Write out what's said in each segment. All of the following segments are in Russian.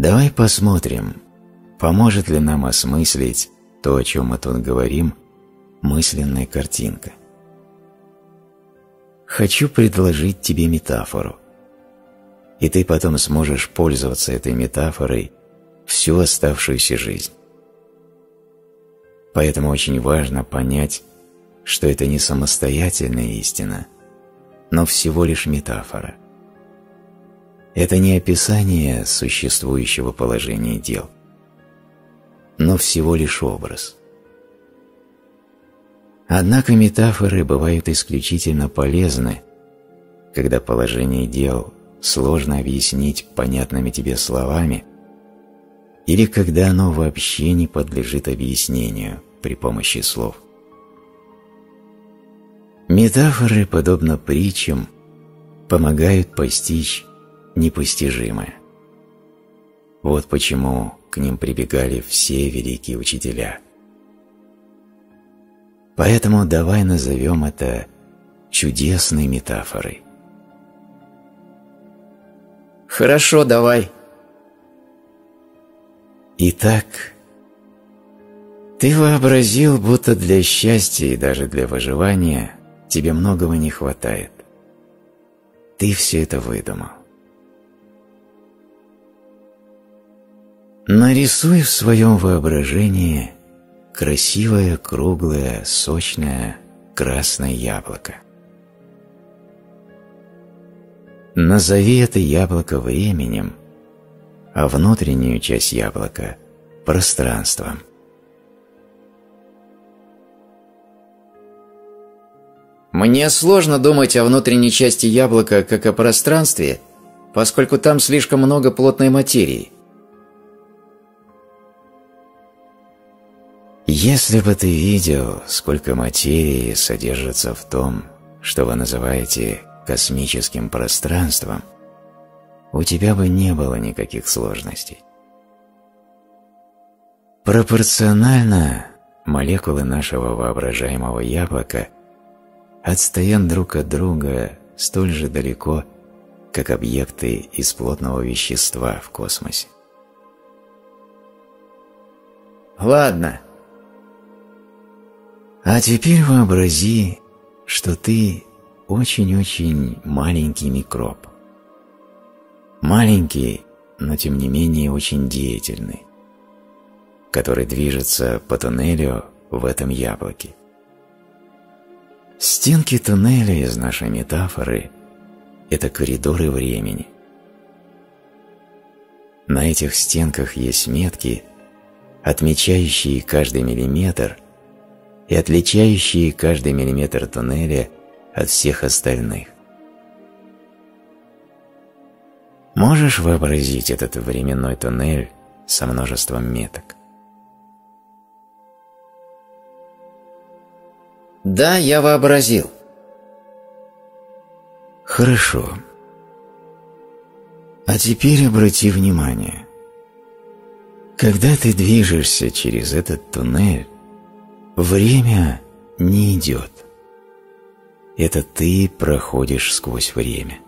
Давай посмотрим, поможет ли нам осмыслить то, о чем мы тут говорим, мысленная картинка. Хочу предложить тебе метафору, и ты потом сможешь пользоваться этой метафорой всю оставшуюся жизнь. Поэтому очень важно понять, что это не самостоятельная истина, но всего лишь метафора. Это не описание существующего положения дел, но всего лишь образ. Однако метафоры бывают исключительно полезны, когда положение дел сложно объяснить понятными тебе словами или когда оно вообще не подлежит объяснению при помощи слов. Метафоры, подобно притчам, помогают постичь непостижимое. Вот почему к ним прибегали все великие учителя. Поэтому давай назовем это чудесной метафорой. Хорошо, давай. Итак, ты вообразил, будто для счастья и даже для выживания тебе многого не хватает. Ты все это выдумал. Нарисуй в своем воображении красивое, круглое, сочное, красное яблоко. Назови это яблоко временем, а внутреннюю часть яблока – пространством. Мне сложно думать о внутренней части яблока как о пространстве, поскольку там слишком много плотной материи. Если бы ты видел, сколько материи содержится в том, что вы называете космическим пространством, у тебя бы не было никаких сложностей. Пропорционально молекулы нашего воображаемого яблока – отстоят друг от друга столь же далеко, как объекты из плотного вещества в космосе. Ладно. А теперь вообрази, что ты очень-очень маленький микроб. Маленький, но тем не менее очень деятельный, который движется по туннелю в этом яблоке. Стенки туннеля из нашей метафоры – это коридоры времени. На этих стенках есть метки, отмечающие каждый миллиметр и отличающие каждый миллиметр туннеля от всех остальных. Можешь вообразить этот временной туннель со множеством меток? Да, я вообразил. Хорошо. А теперь обрати внимание. Когда ты движешься через этот туннель, время не идет. Это ты проходишь сквозь время.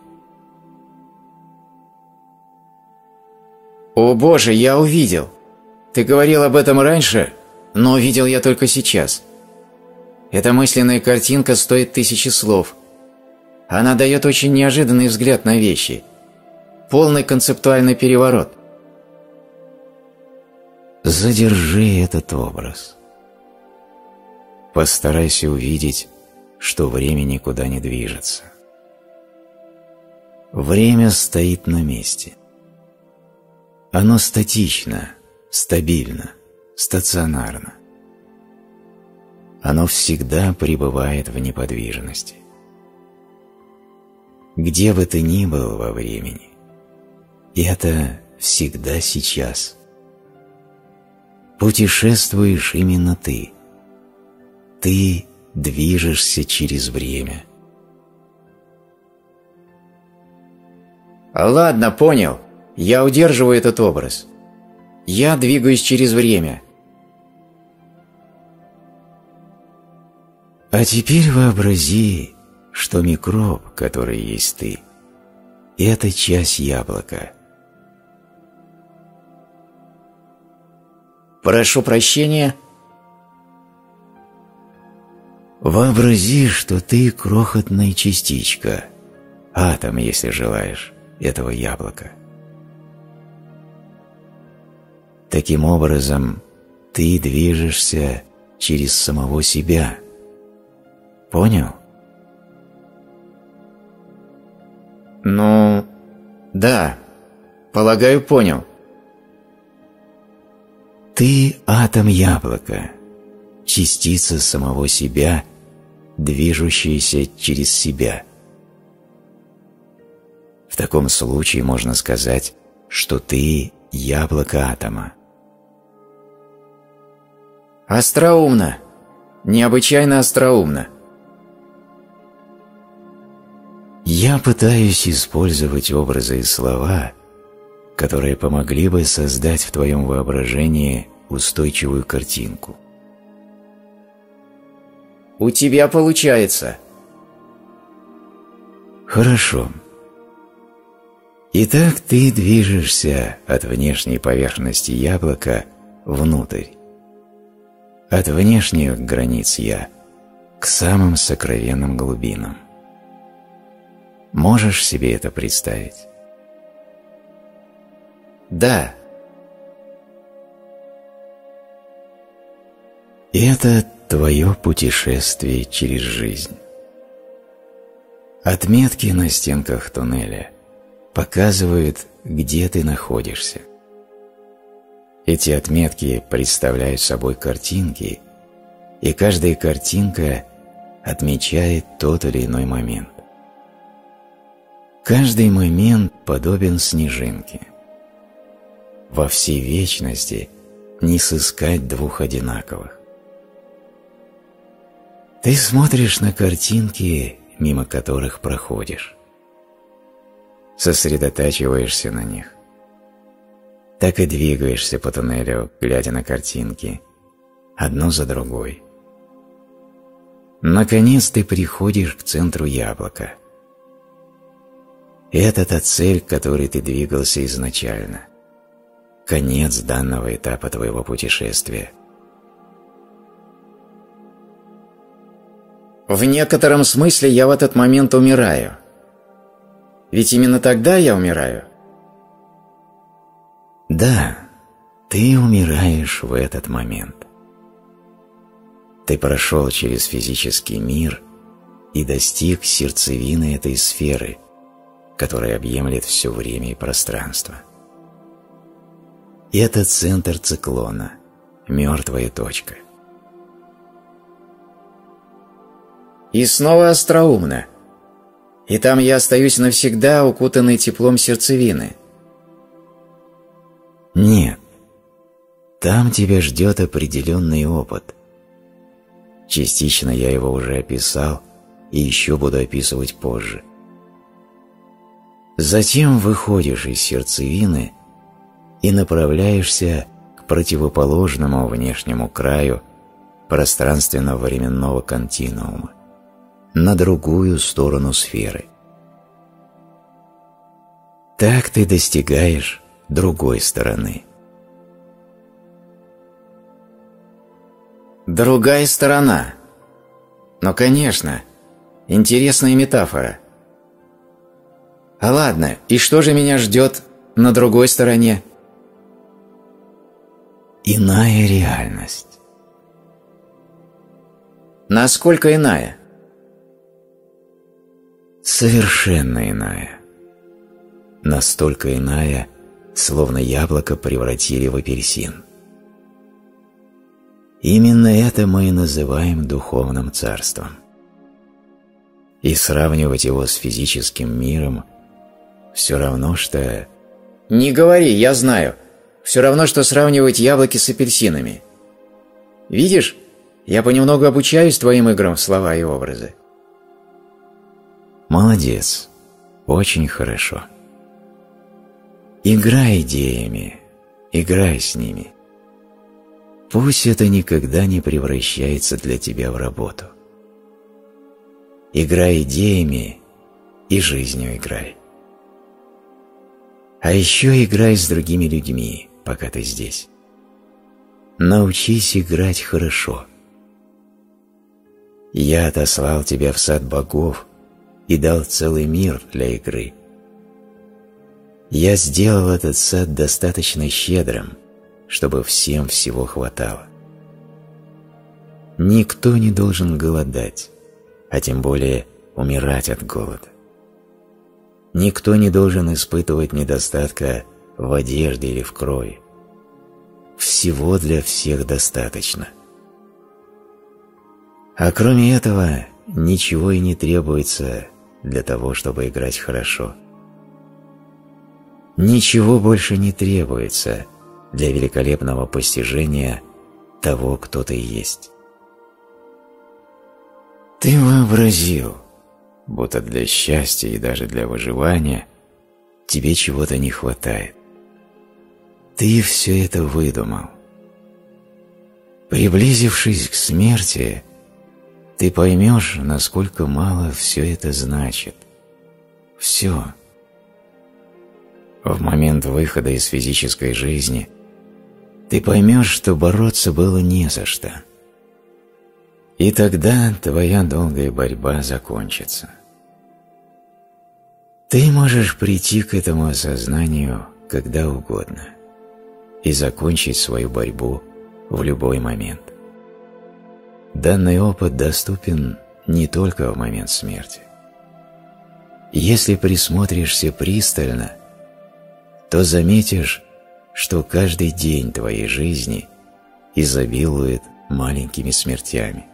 О боже, я увидел! Ты говорил об этом раньше, но увидел я только сейчас. Эта мысленная картинка стоит тысячи слов. Она дает очень неожиданный взгляд на вещи. Полный концептуальный переворот. Задержи этот образ. Постарайся увидеть, что время никуда не движется. Время стоит на месте. Оно статично, стабильно, стационарно оно всегда пребывает в неподвижности. Где бы ты ни был во времени, это всегда сейчас. Путешествуешь именно ты. Ты движешься через время. Ладно, понял. Я удерживаю этот образ. Я двигаюсь через время – А теперь вообрази, что микроб, который есть ты, это часть яблока. Прошу прощения. Вообрази, что ты крохотная частичка, атом, если желаешь, этого яблока. Таким образом, ты движешься через самого себя. Понял? Ну, да, полагаю, понял. Ты атом яблока, частица самого себя, движущаяся через себя. В таком случае можно сказать, что ты яблоко атома. Остроумно. Необычайно остроумно. Я пытаюсь использовать образы и слова, которые помогли бы создать в твоем воображении устойчивую картинку. У тебя получается. Хорошо. Итак, ты движешься от внешней поверхности яблока внутрь. От внешних границ «я» к самым сокровенным глубинам. Можешь себе это представить? Да. Это твое путешествие через жизнь. Отметки на стенках туннеля показывают, где ты находишься. Эти отметки представляют собой картинки, и каждая картинка отмечает тот или иной момент. Каждый момент подобен снежинке. Во всей вечности не сыскать двух одинаковых. Ты смотришь на картинки, мимо которых проходишь. Сосредотачиваешься на них. Так и двигаешься по туннелю, глядя на картинки, одну за другой. Наконец ты приходишь к центру яблока – это та цель, к которой ты двигался изначально. Конец данного этапа твоего путешествия. В некотором смысле я в этот момент умираю. Ведь именно тогда я умираю. Да, ты умираешь в этот момент. Ты прошел через физический мир и достиг сердцевины этой сферы, который объемлет все время и пространство. Это центр циклона, мертвая точка. И снова остроумно. И там я остаюсь навсегда, укутанный теплом сердцевины. Нет. Там тебя ждет определенный опыт. Частично я его уже описал и еще буду описывать позже. Затем выходишь из сердцевины и направляешься к противоположному внешнему краю пространственно-временного континуума, на другую сторону сферы. Так ты достигаешь другой стороны. Другая сторона. Но, конечно, интересная метафора. А ладно, и что же меня ждет на другой стороне? Иная реальность. Насколько иная? Совершенно иная. Настолько иная, словно яблоко превратили в апельсин. Именно это мы и называем духовным царством. И сравнивать его с физическим миром все равно, что... Не говори, я знаю. Все равно, что сравнивать яблоки с апельсинами. Видишь, я понемногу обучаюсь твоим играм в слова и образы. Молодец. Очень хорошо. Играй идеями, играй с ними. Пусть это никогда не превращается для тебя в работу. Играй идеями и жизнью играй. А еще играй с другими людьми, пока ты здесь. научись играть хорошо. Я отослал тебя в сад богов и дал целый мир для игры. Я сделал этот сад достаточно щедрым, чтобы всем всего хватало. Никто не должен голодать, а тем более умирать от голода. Никто не должен испытывать недостатка в одежде или в крови. Всего для всех достаточно. А кроме этого, ничего и не требуется для того, чтобы играть хорошо. Ничего больше не требуется для великолепного постижения того, кто ты есть. Ты вообразил, будто для счастья и даже для выживания тебе чего-то не хватает. Ты все это выдумал. Приблизившись к смерти, ты поймешь, насколько мало все это значит. Все. В момент выхода из физической жизни ты поймешь, что бороться было не за что. И тогда твоя долгая борьба закончится. Ты можешь прийти к этому осознанию когда угодно и закончить свою борьбу в любой момент. Данный опыт доступен не только в момент смерти. Если присмотришься пристально, то заметишь, что каждый день твоей жизни изобилует маленькими смертями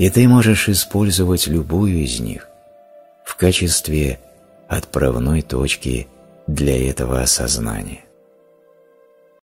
и ты можешь использовать любую из них в качестве отправной точки для этого осознания.